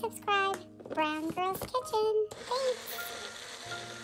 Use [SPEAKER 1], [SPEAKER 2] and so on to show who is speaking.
[SPEAKER 1] subscribe. Brown Girls Kitchen. Thanks.